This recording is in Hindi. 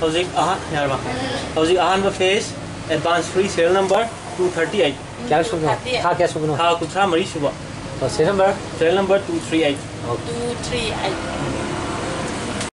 Housing Ahan, Yarma. Face advance free sale number 238 क्या सुनो हाँ? क्या सुनो हाँ? कुछ था मरी सुबह तो सेल नंबर सेल नंबर 238 238